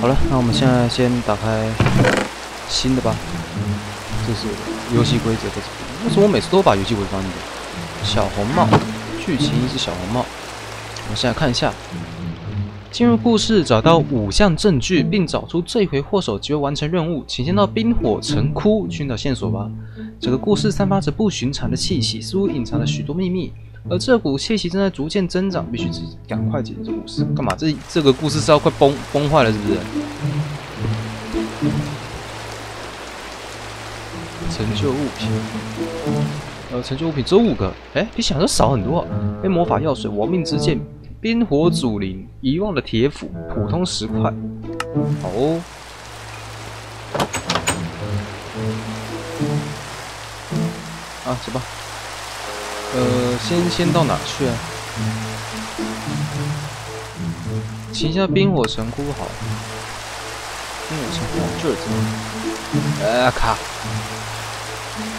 好了，那我们现在先打开新的吧。这是游戏规则的。为什么我每次都把游戏规则放进去？小红帽，剧情是小红帽。我们现在看一下，进入故事，找到五项证据，并找出罪魁祸首，即会完成任务。请先到冰火城窟寻找线索吧。整个故事散发着不寻常的气息，似乎隐藏了许多秘密。而这股气息正在逐渐增长，必须赶快解决这故事。干嘛？这这个故事是要快崩崩坏了，是不是？成就物品，呃，成就物品只有五个，哎，比想象少很多。哎魔法药水、亡命之剑、冰火祖灵、遗忘的铁斧、普通石块。好哦。啊，走吧。呃，先先到哪去啊？请一下冰火城窟好。冰火城窟就是这。呃，卡。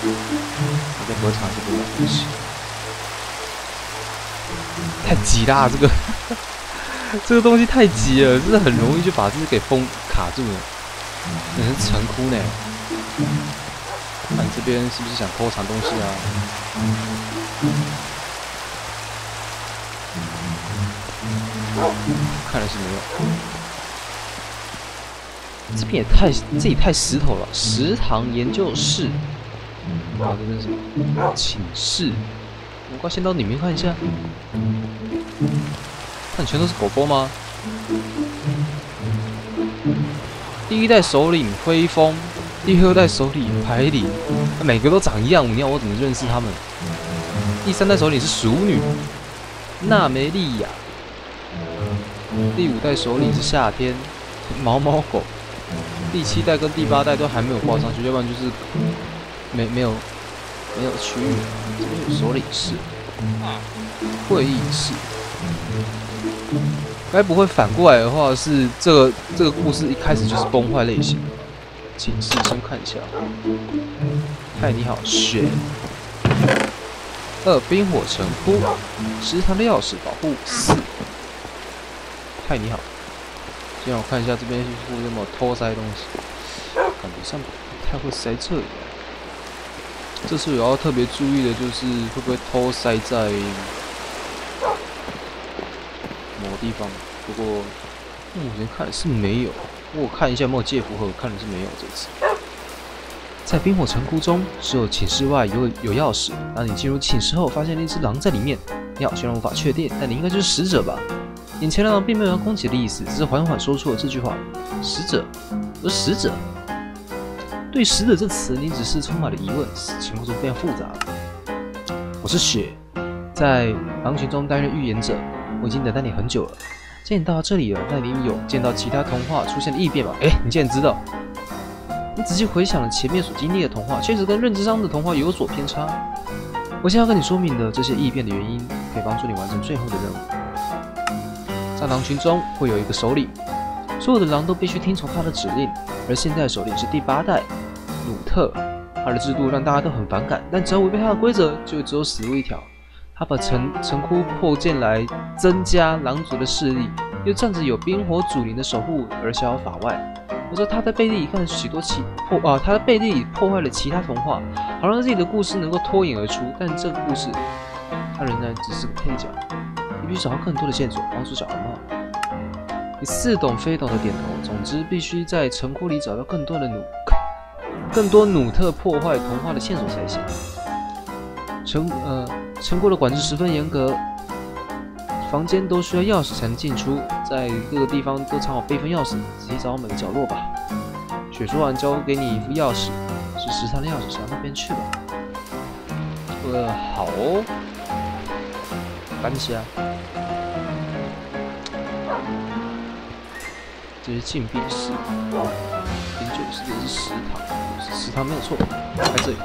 我在合场这个东西。太急啦，这个 这个东西太急了，真的很容易就把自己给封卡住了。那是城窟呢。看这边是不是想偷藏东西啊？看来是没有。这边也太这也太石头了。食堂研究室，啊，这边是寝室。我快先到里面看一下。看，全都是狗狗吗？第一代首领灰风。第二代首领排里，每个都长一样，你要我怎么认识他们？第三代首领是熟女娜梅利亚，第五代首领是夏天毛毛狗，第七代跟第八代都还没有挂上去，要不然就是没没有没有区域。这边有首领室、会议室，该不会反过来的话是这个这个故事一开始就是崩坏类型？请试先看一下。嗨，你好，雪。二冰火城窟，食堂的钥匙保护四。嗨，你好。先让我看一下这边是不是有没有偷塞东西，感觉上不太会塞这里。这次我要特别注意的就是会不会偷塞在某地方，不过目前看是没有。我看一下有没有借符盒，看的是没有这次。在冰火城窟中，只有寝室外有有钥匙。当你进入寝室后，发现那只狼在里面。你好，虽然无法确定，但你应该就是使者吧？眼前的狼并没有要攻击的意思，只是缓缓说出了这句话：“使者，而使者。”对“使者”这词，你只是充满了疑问，情况是非常复杂了。我是雪，在狼群中担任预言者，我已经等待你很久了。见到这里了，那你有见到其他童话出现的异变吗？哎，你竟然知道！你仔细回想了前面所经历的童话，确实跟认知上的童话有所偏差。我现在要跟你说明的这些异变的原因，可以帮助你完成最后的任务。在狼群中会有一个首领，所有的狼都必须听从他的指令。而现在首领是第八代鲁特，他的制度让大家都很反感，但只要违背他的规则，就只有死路一条。他把城城窟破建来增加狼族的势力，又仗着有冰火祖灵的守护而逍遥法外。我说他在背地里干了许多其破啊，他在背地里破坏了其他童话，好让自己的故事能够脱颖而出。但这个故事，他仍然只是个配角。必须找到更多的线索，帮助小红帽。你似懂非懂的点头。总之，必须在城窟里找到更多的努，更多努特破坏童话的线索才行。城呃。城库的管制十分严格，房间都需要钥匙才能进出，在各个地方都藏好备份钥匙，仔细找好每个角落吧。雪说完，交给你一副钥匙，是食堂的钥匙，上那边去吧。呃，好，搬起啊。这是禁闭室，研究室也是食堂，食堂没有错，在这里。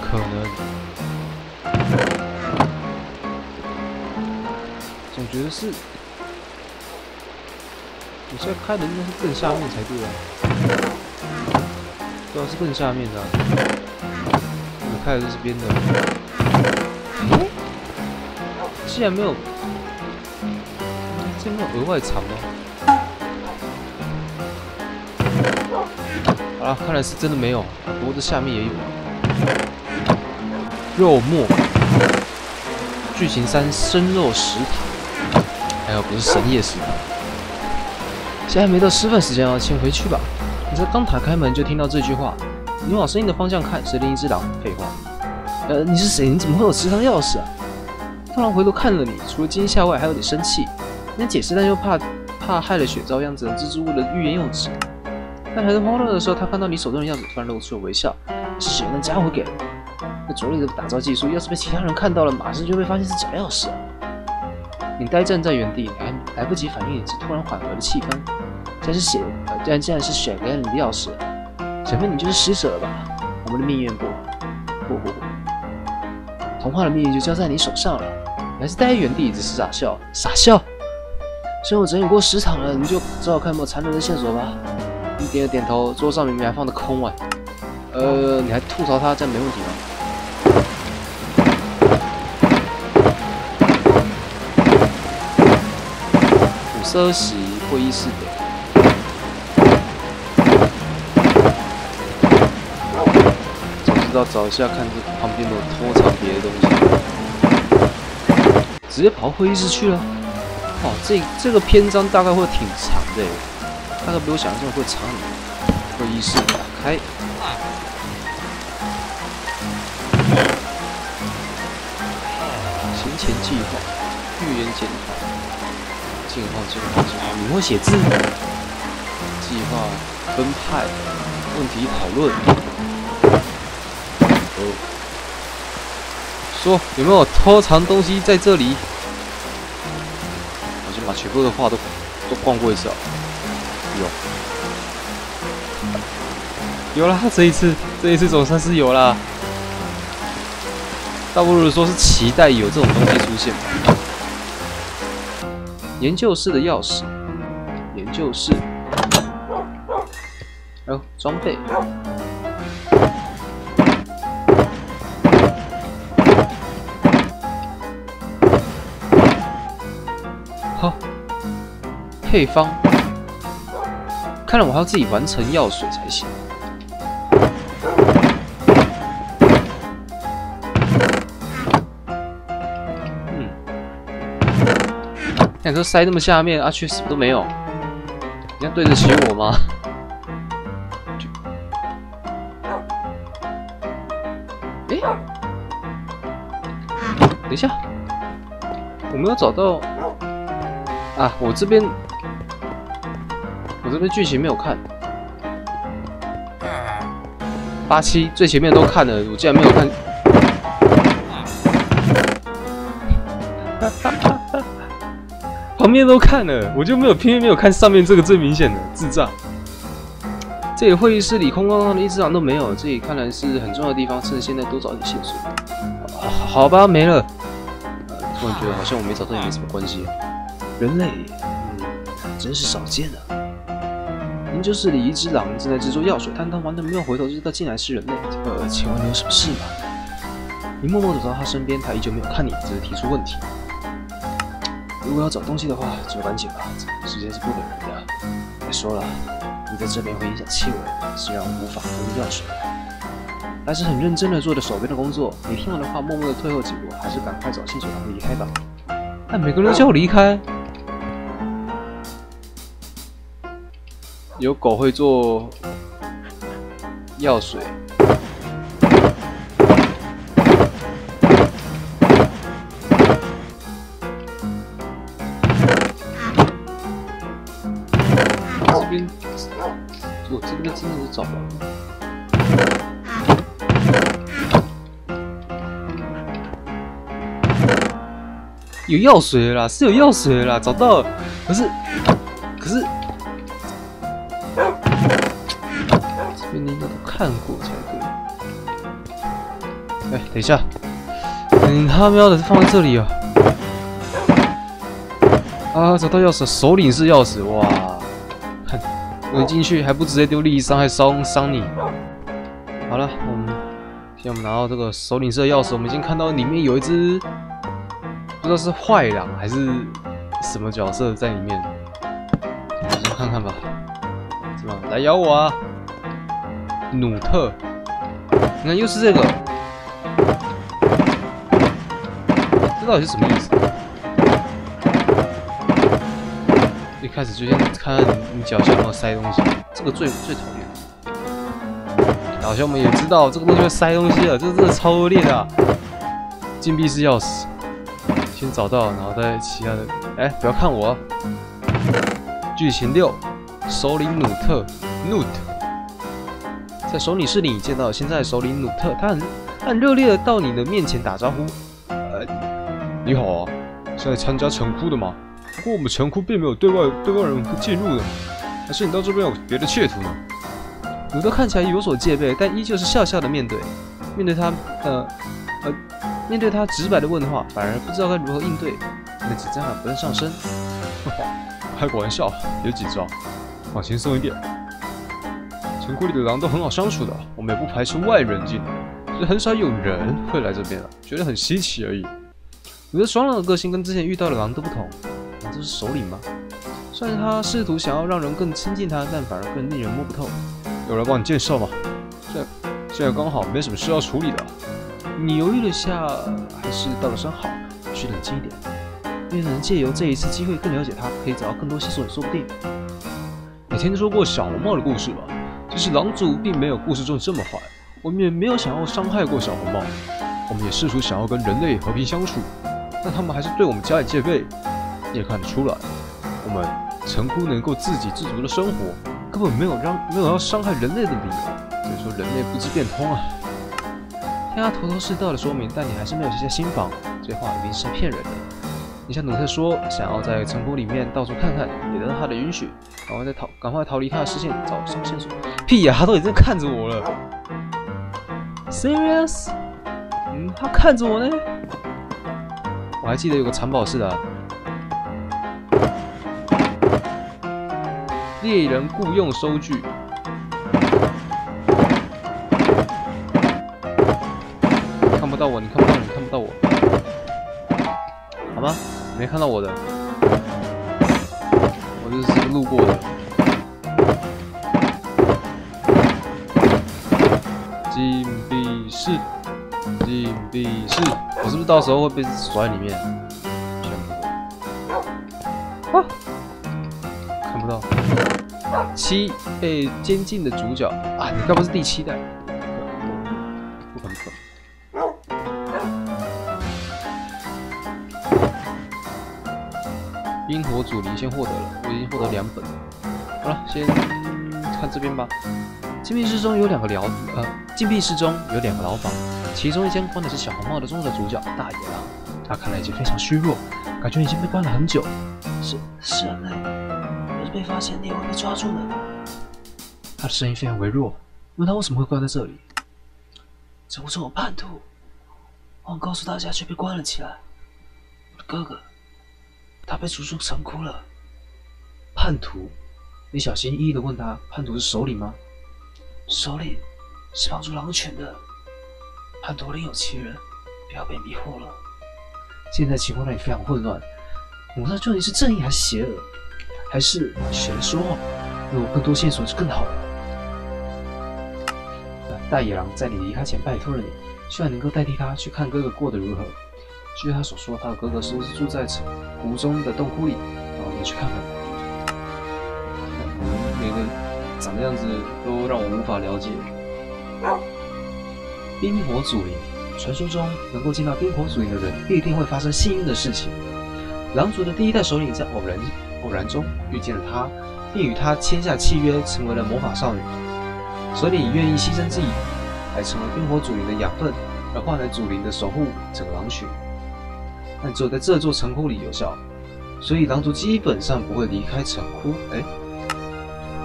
可能，总觉得是，这开的应该是更下面才对啊。对啊，是更下面的。我开的是这边的。既然没有，这没有额外藏吗？好了，看来是真的没有。不过这下面也有。肉末，剧情三生肉食堂。哎呦，不是深夜食堂。现在没到吃饭时间啊，先回去吧。你才刚打开门就听到这句话，你往声音的方向看，是另一只狼。废话，呃，你是谁？你怎么会有食堂钥匙啊？突然回头看了你，除了惊吓外，还有点生气。你解释，但又怕怕害了雪昭样子，支支吾吾的欲言又止。但还在慌乱的时候，他看到你手中的钥匙，突然露出了微笑。是谁那家伙给的？那拙劣的打造技术，要是被其他人看到了，马上就会发现是假钥匙。你呆站在原地，还来不及反应，是突然缓和了气氛。竟然是写，竟然竟然是雪给了你的钥匙，小妹你就是使者了吧？我们的命运不不不不，童话的命运就交在你手上了。你还是待在原地，只是傻笑傻笑。虽然我整理过十场了，你就找找看有没有残留的线索吧。你点了点头，桌上明明还放着空碗。呃，你还吐槽他，这样没问题吗？五色洗会议室的。要找一下，看这旁边有偷藏别的东西，直接跑会议室去了。哦，这这个篇章大概会挺长的，大概比我想象中会长。会议室打开，行前计划，预言检讨，计划计划计划，你会写字？计划分派，问题讨论。哦说有没有偷藏东西在这里？我先把全部的画都都逛过一次哦。有，有啦，这一次这一次总算是有啦。倒不如说是期待有这种东西出现吧。研究室的钥匙，研究室，还有装备。好配方，看来我还要自己完成药水才行。你说塞那么下面，阿缺什么都没有，你要对得起我吗？哎，等一下，我没有找到啊，我这边。我这边剧情没有看，八七最前面都看了，我竟然没有看，旁边都看了，我就没有偏偏没有看上面这个最明显的智障。这里会议室里空荡荡的，一只狼都没有。这里看来是很重要的地方，趁现在多找点线索。好吧，没了。突然觉得好像我没找到也没什么关系。人类，嗯，真是少见啊。研究室里，一只狼正在制作药水，但他完全没有回头，就知道进来是人类。呃，请问你有什么事吗？你默默走到他身边，他依旧没有看你，只是提出问题。如果要找东西的话，就赶紧吧，时间是不等人的。再说了，你在这边会影响气味，虽然无法喝药水，还是很认真的做着手边的工作。你听完的话，默默的退后几步，还是赶快找线索然后离开吧。但每个人都叫我离开。有狗会做药水，真的是找不到。有药水啦，是有药水啦，找到了，可是，可是。看过才对。哎，等一下，你他喵的放在这里啊！啊，找到钥匙，首领是钥匙，哇！我进去还不直接丢利益伤害伤伤你？好了，我们现在我们拿到这个首领室的钥匙，我们已经看到里面有一只不知道是坏狼还是什么角色在里面，我们先看看吧。怎么来咬我啊？努特，你看又是这个，这到底是什么意思？开始就先看看你脚下有没有塞东西，这个最最讨厌。好像我们也知道这个东西会塞东西了，这真的超恶劣的。禁闭室钥匙，先找到，然后再其他的。哎，不要看我。剧情六，首领努特，Nut，在首领室里见到现在首领努特，他很他很热烈的到你的面前打招呼。呃，你好啊，是来参加城哭的吗？不过我们城窟并没有对外对外人进入的，还是你到这边有别的企图呢？鲁德看起来有所戒备，但依旧是笑笑的面对面对他呃呃面对他直白的问话，反而不知道该如何应对，那紧张感不断上升。开个玩笑，别紧张，放轻松一点。城窟里的狼都很好相处的，我们也不排斥外人进来，只是很少有人会来这边了，觉得很稀奇而已。鲁德爽朗的个性跟之前遇到的狼都不同。这是首领吗？虽然他试图想要让人更亲近他，但反而更令人摸不透。有人帮你介绍吗？这现在刚好没什么事要处理的。你犹豫了下，还是道了声好，去冷静一点，因为能借由这一次机会更了解他，可以找到更多线索也说不定。你听说过小红帽的故事吧？其实狼族并没有故事中这么坏，我们也没有想要伤害过小红帽，我们也试图想要跟人类和平相处，但他们还是对我们加以戒备。你也看得出来，我们城窟能够自给自足的生活，根本没有让没有要伤害人类的理由。所以说人类不知变通啊！听他头头是道的说明，但你还是没有这些心房，这话一定是骗人的。你向努特说想要在城窟里面到处看看，也得到他的允许，赶快再逃，赶快逃离他的视线，找什线索？屁呀，他都已经看着我了。Serious？嗯，他看着我呢。我还记得有个藏宝室的。猎人雇佣收据，看不到我，你看不到，你看不到我，好吗？没看到我的，我就是路过的。禁闭室，禁闭室，我是不是到时候会被锁在里面？七被监禁的主角啊，你该不是第七代？不可能！冰火祖灵先获得了，我已经获得两本。好了，先看这边吧。禁闭室中有两个牢，呃，禁闭室中有两个牢房，其中一间关的是小红帽的中的主角大野狼，他看来已经非常虚弱，感觉已经被关了很久。是是人类。要是被发现，你也会被抓住的。他的声音非常微弱。问他为什么会关在这里？这不是我叛徒，忘告诉大家，却被关了起来。我的哥哥，他被逐出城窟了。叛徒？你小心翼翼的问他，叛徒是首领吗？首领是帮助狼犬的。叛徒另有其人，不要被迷惑了。现在情况让你非常混乱，我不知道究竟是正义还是邪恶。还是选说谎，有更多线索就更好了。大野狼在你离开前拜托了你，希望能够代替他去看哥哥过得如何。据他所说，他的哥哥是住在城谷中的洞窟里，然后你去看看。每个长的样子都让我无法了解。冰火祖灵，传说中能够见到冰火祖灵的人，必定会发生幸运的事情。狼族的第一代首领在偶然。偶然中遇见了他，并与他签下契约，成为了魔法少女。所以你愿意牺牲自己，来成为冰火祖灵的养分，而换来祖灵的守护整个狼群。但只有在这座城窟里有效，所以狼族基本上不会离开城窟。哎，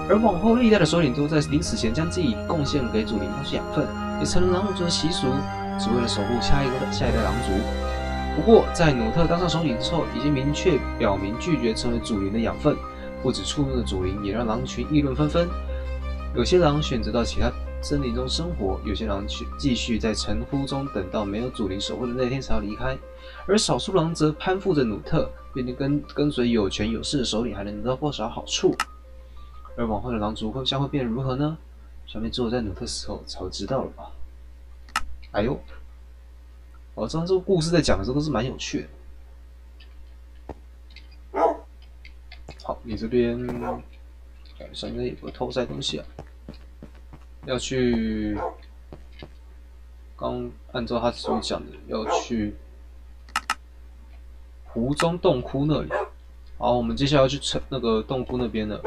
而往后历代的首领都在临死前将自己贡献给祖灵当做养分，也成了狼族的习俗，只为了守护下一个下一代狼族。不过，在努特当上首领之后，已经明确表明拒绝成为祖灵的养分，不止触怒了祖灵，也让狼群议论纷纷。有些狼选择到其他森林中生活，有些狼去继续在城窟中等到没有祖灵守护的那天才要离开，而少数狼则攀附着努特，并且跟跟随有权有势的首领，还能得到不少好处。而往后的狼族会将会变得如何呢？小妹只有在努特死后才会知道了吧？哎呦，我知道这个故事在讲的时候都是蛮有趣的。好，你这边感觉上应该也不会偷塞东西啊。要去，刚按照他所讲的，要去湖中洞窟那里。好，我们接下来要去城那个洞窟那边了。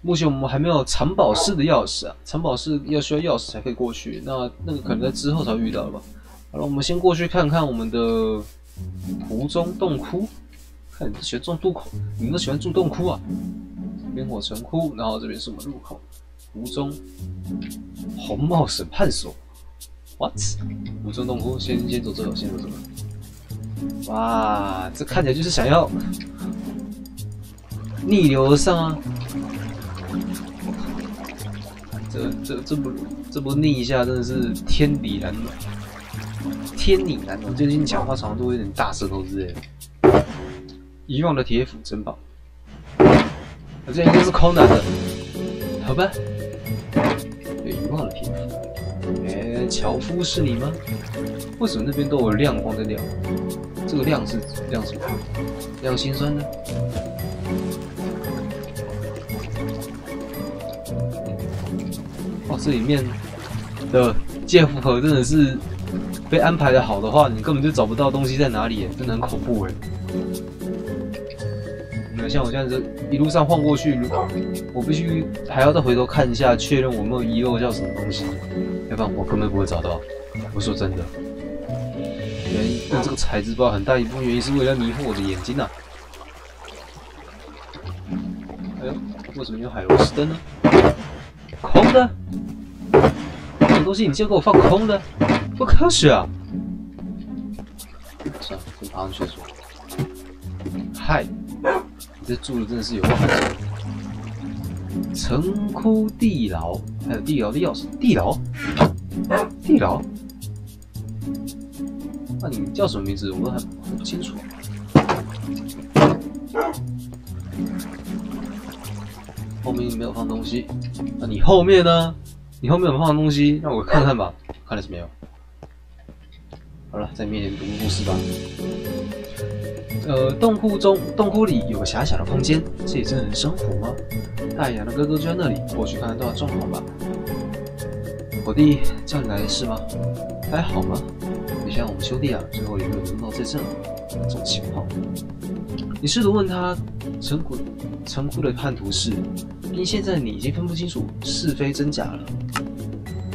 目前我们还没有藏宝室的钥匙啊，藏宝室要需要钥匙才可以过去。那那个可能在之后才遇到了吧。好了，我们先过去看看我们的湖中洞窟。看，你喜欢住洞窟，你们都喜欢住洞窟啊？烟火城窟，然后这边是我们入口。湖中红帽审判所，what？湖中洞窟，先先走这个，先走这个。哇，这看起来就是想要逆流而上啊！这这这不这不逆一下，真的是天理难容，天理难容。最近讲话常常都有点大舌头之类的。遗忘的铁斧珍宝，我这应该是空的，好吧？有遗忘的皮肤，哎，樵夫是你吗？为什么那边都有亮光在亮？这个亮是亮什么？亮心酸呢？哦，这里面的剑符盒真的是被安排的好的话，你根本就找不到东西在哪里，真的很恐怖哎。像我这样子一路上晃过去，如果我必须还要再回头看一下，确认我没有遗漏掉什么东西，要不然我根本不会找到。我说真的，原因用这个材质包很大一部分原因是为了迷惑我的眼睛呐。哎呦，为什么有海螺丝灯呢？空的，这种东西你就给我放空的，不科学啊！算了，先爬上去说。嗨。这住的真的是有够寒酸。城窟地牢，还有地牢的钥匙。地牢，地牢。那你叫什么名字？我都很很不清楚。后面没有放东西。那你后面呢？你后面有没有放东西？让我看看吧。看的是没有。好了，在面前读故事吧。呃，洞窟中，洞窟里有个狭小的空间，这里真的能生活吗？大雅的哥哥就在那里，过去看看多少状况吧。我弟叫你来是吗？还好吗？没想到我们兄弟啊，最后也没有轮到这阵这种情况。你试图问他，城谷城窟的叛徒是，因现在你已经分不清楚是非真假了。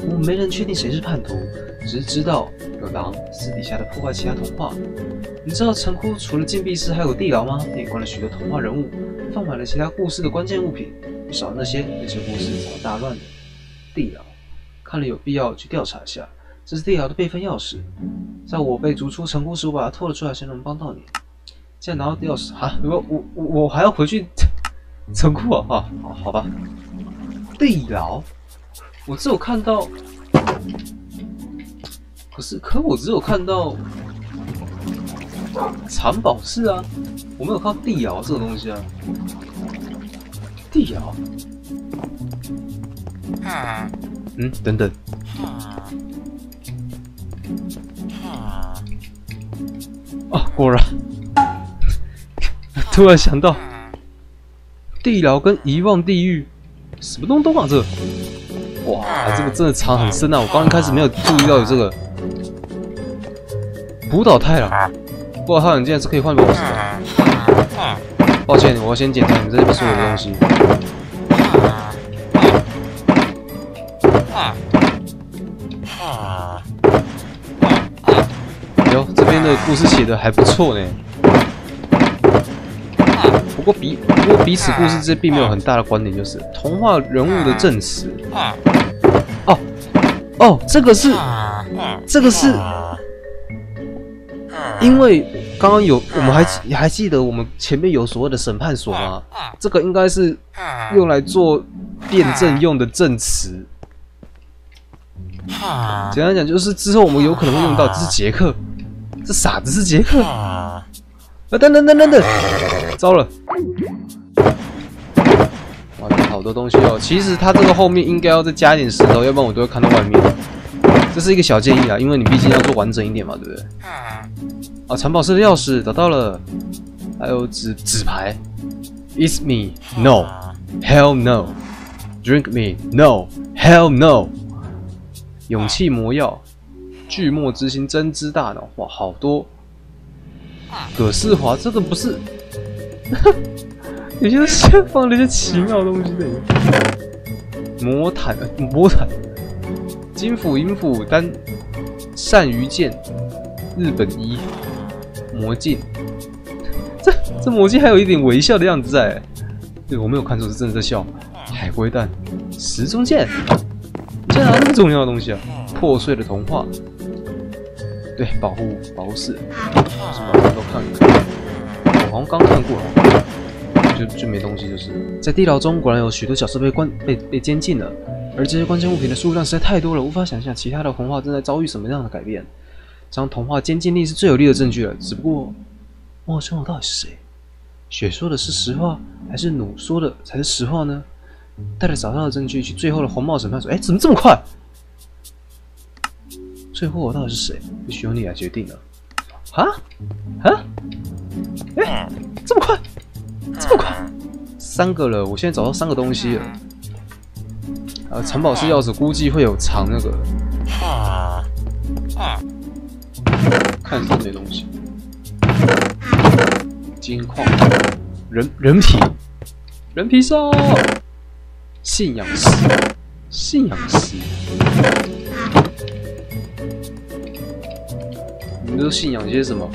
我们没人确定谁是叛徒，只是知道有狼私底下的破坏其他童话。你知道城窟除了禁闭室还有地牢吗？里关了许多童话人物，放满了其他故事的关键物品。不少那些，那些故事早大乱的。地牢，看了有必要去调查一下。这是地牢的备份钥匙，在我被逐出城窟时，我把它偷了出来，才能帮到你。既然拿到钥匙，啊，我我我还要回去 城窟啊？啊，好好吧。地牢，我只有看到，可是可我只有看到。藏宝室啊，我没有看到地牢这个东西啊。地牢？嗯，等等。啊，果然，突然想到，地牢跟遗忘地狱，什么东东啊？这，哇，这个真的藏很深啊！我刚一开始没有注意到有这个。浦岛太郎。不过他很竟然是可以换宝石的。抱歉，我要先检查你们这边所有的东西。哟，这边的故事写的还不错呢。不过彼不过彼此故事之间并没有很大的关联，就是童话人物的证词。哦哦，这个是这个是。因为刚刚有，我们还你还记得我们前面有所谓的审判所吗？这个应该是用来做辩证用的证词。简单讲，就是之后我们有可能会用到。这是杰克，这傻子是杰克。啊，等等等等等，糟了！哇，好多东西哦。其实它这个后面应该要再加一点石头，要不然我都会看到外面。这是一个小建议啊，因为你毕竟要做完整一点嘛，对不对？啊，藏宝室的钥匙找到了，还有纸纸牌。It's me, no, hell no. Drink me, no, hell no. 勇气魔药，巨墨之心，真知大脑，哇，好多。葛世华，这个不是，有些是放了一些奇妙东西的。魔毯，魔毯，金斧、银斧、单鳝鱼剑，日本一，魔镜。这这魔镜还有一点微笑的样子在。对我没有看错，是真的在笑。海龟蛋，时钟剑。竟然那么重要的东西啊！破碎的童话，对，保护保护室，是把它都看看。我好像刚看过了，就就没东西，就是在地牢中，果然有许多角色被关被被监禁了，而这些关键物品的数量实在太多了，无法想象其他的童话正在遭遇什么样的改变。将童话监禁令是最有力的证据了，只不过陌生人到底是谁？雪说的是实话，还是弩说的才是实话呢？带着找到的证据去最后的红帽审判所。哎，怎么这么快？最后我到底是谁？必须由你来决定了。啊啊！哎，这么快，这么快，三个了。我现在找到三个东西了。呃，城堡式钥匙估计会有藏那个。看是没东西。金矿，人人皮，人皮兽。信仰石，信仰石，你们都信仰些什么？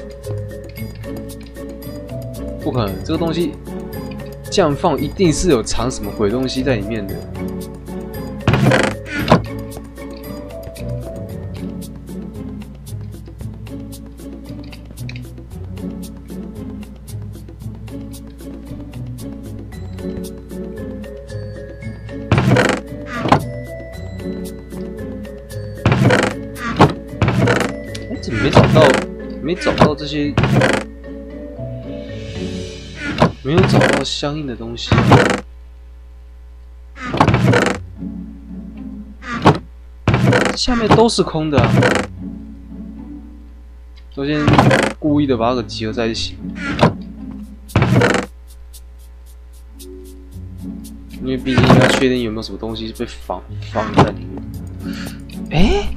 不可能，这个东西这样放，一定是有藏什么鬼东西在里面的怎么。没找到，没找到这些，相应的东西。下面都是空的。首先，故意的把它给集合在一起，因为毕竟要确定有没有什么东西是被放放在里面。哎，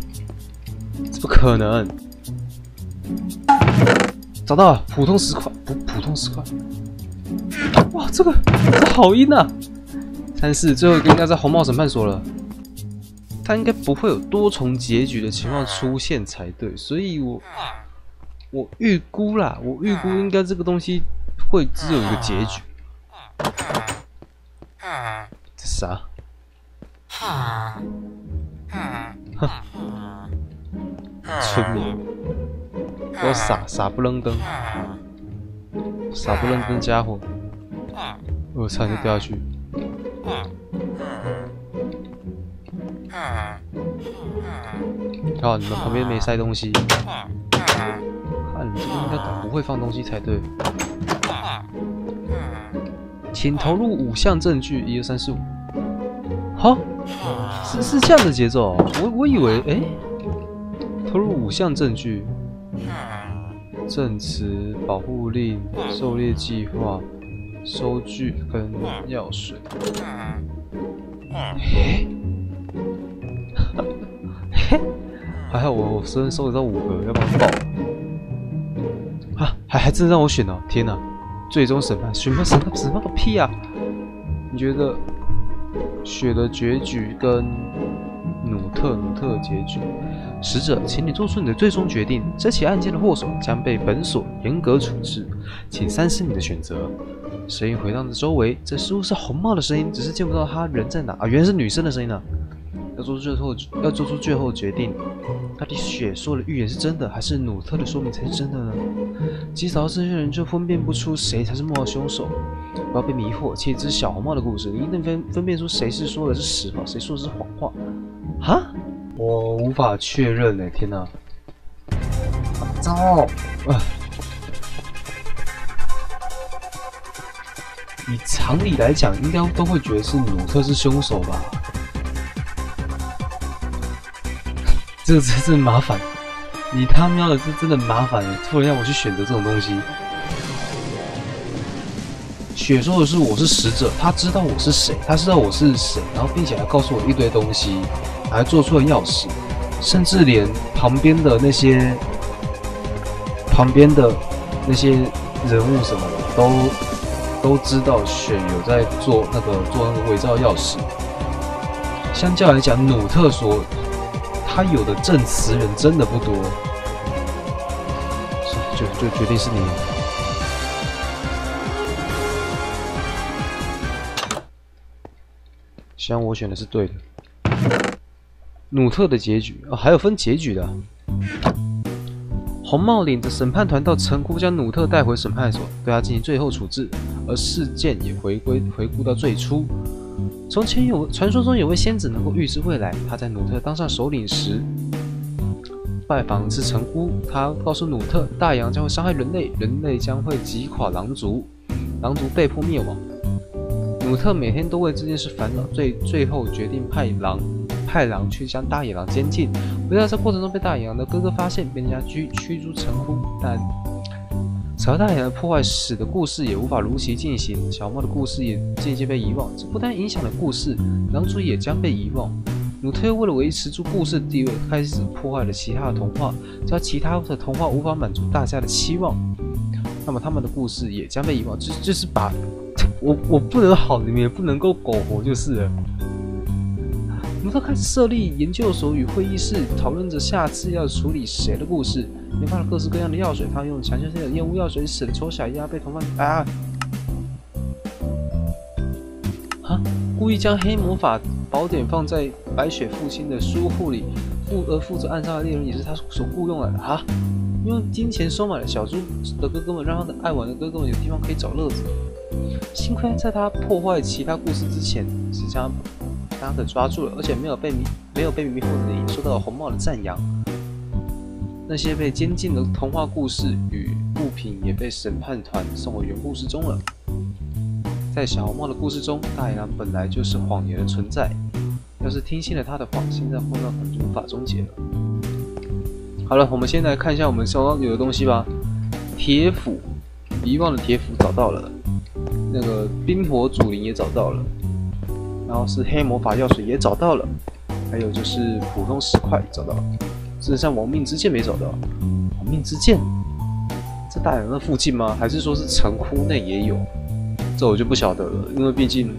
怎么可能？找到了，普通石块，不普通石块。哇，这个这好阴啊！三四，最后一个应该在红帽审判所了。他应该不会有多重结局的情况出现才对，所以我我预估啦，我预估应该这个东西会只有一个结局。这啥？哼，村民。我傻傻不愣登，傻不愣登家伙，我差点掉下去。好，你们旁边没塞东西，看你这边应该不会放东西才对。请投入五项证据，一二三四五。好，是是这样的节奏。我我以为，哎，投入五项证据。证词、保护令、狩猎计划、收据跟药水。嘿，嘿，还好我我收收得到五个，要不然爆。啊，还还真让我选了！天哪，最终审判，审判审判审判个屁啊！你觉得血的结局跟努特努特的结局？使者，请你做出你的最终决定。这起案件的祸首将被本所严格处置，请三思你的选择。声音回荡在周围，这似乎是红帽的声音，只是见不到他人在哪啊！原来是女生的声音呢。要做出最后要做出最后决定。到底雪说的预言是真的，还是努特的说明才是真的呢？及早这些人就分辨不出谁才是幕后凶手。不要被迷惑，且知小红帽的故事，你一定分分辨出谁是说的是实话，谁说的是谎话。哈？我无法确认呢！天哪！糟！啊！以常理来讲，应该都会觉得是努特是凶手吧？这个真是麻烦，你他喵的是真的麻烦，突然让我去选择这种东西。雪说的是我是使者，他知道我是谁，他知道我是谁，然后并且还告诉我一堆东西，还做出了钥匙，甚至连旁边的那些旁边的那些人物什么的都。都知道选有在做那个做那个伪造钥匙。相较来讲，努特说他有的证词人真的不多，是就就决定是你。希望我选的是对的。努特的结局哦，还有分结局的。红帽领着审判团到城窟，将努特带回审判所，对他进行最后处置。而事件也回归回顾到最初。从前有传说中有位仙子能够预知未来，他在努特当上首领时拜访一次城窟。他告诉努特，大洋将会伤害人类，人类将会击垮狼族，狼族被迫灭亡。努特每天都为这件事烦恼，最最后决定派狼。太郎去将大野狼监禁，不料在过程中被大野狼的哥哥发现，被人家驱驱逐城窟。但朝大野狼破坏史的故事也无法如期进行，小猫的故事也渐渐被遗忘。这不但影响了故事，狼族也将被遗忘。努特为了维持住故事的地位，开始破坏了其他的童话，只要其他的童话无法满足大家的期望，那么他们的故事也将被遗忘。就就是把我我不能好，你们也不能够苟活，就是了。努特开始设立研究所与会议室，讨论着下次要处理谁的故事。研发了各式各样的药水，他用强效性的烟雾药水使得丑小鸭被同伴啊！哈，故意将黑魔法宝典放在白雪父亲的书库里，负而负责暗杀的猎人也是他所雇佣来的。哈，用金钱收买了小猪的哥哥们，让他的爱玩的哥哥们有地方可以找乐子。幸亏在他破坏其他故事之前，只将。他给抓住了，而且没有被迷没有被迷惑的人也受到了红帽的赞扬。那些被监禁的童话故事与物品也被审判团送回原故事中了。在小红帽的故事中，大野狼本来就是谎言的存在。要是听信了他的话，现在混乱可能就无法终结了。好了，我们先来看一下我们手上有的东西吧。铁斧，遗忘的铁斧找到了。那个冰火主灵也找到了。然后是黑魔法药水也找到了，还有就是普通石块找到了，只剩亡命之剑没找到。亡命之剑在大洋的附近吗？还是说是城窟内也有？这我就不晓得了，因为毕竟，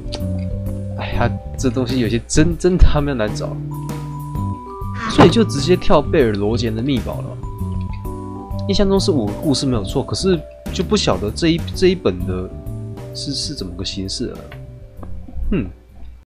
哎呀，这东西有些真真他妈难找，所以就直接跳贝尔罗杰的秘宝了。印象中是五个故事没有错，可是就不晓得这一这一本的是是怎么个形式了。嗯。